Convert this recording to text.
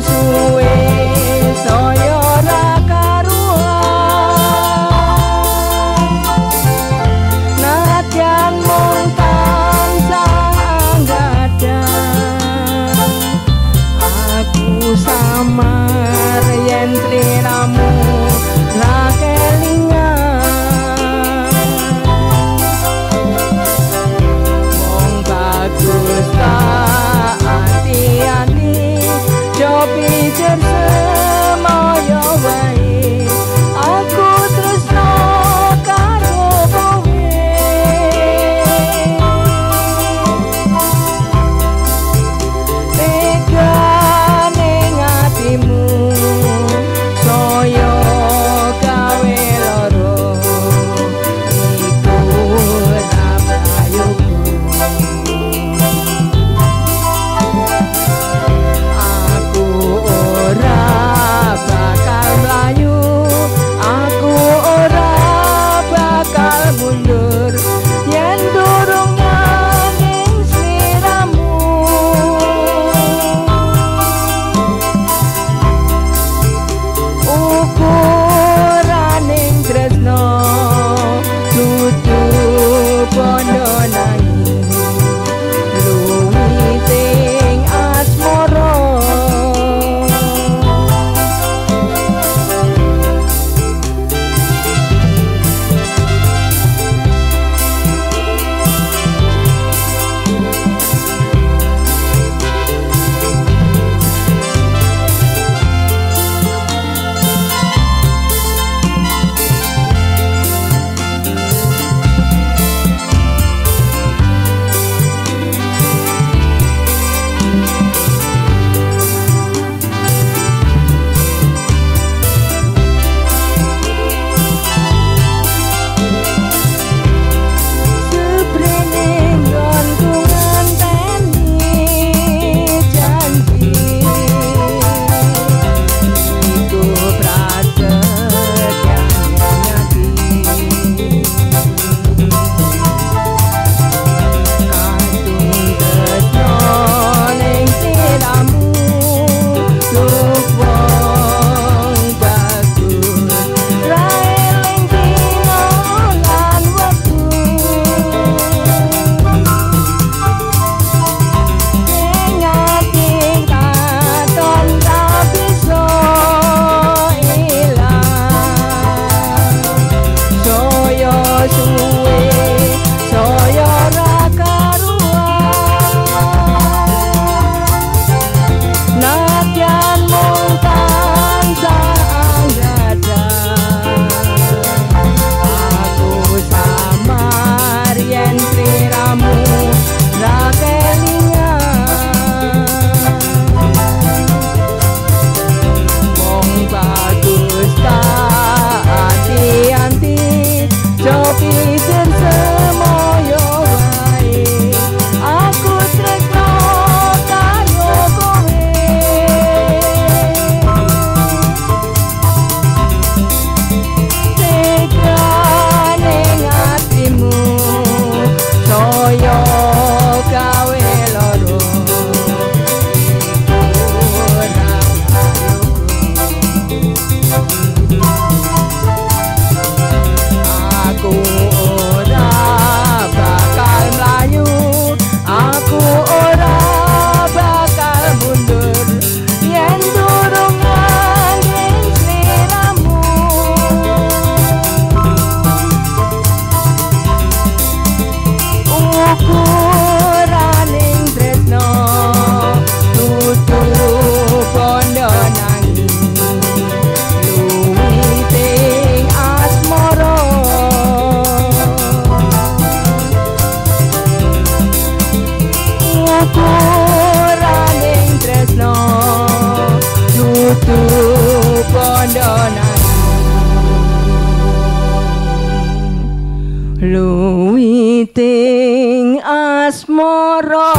xuôi luwiting asmara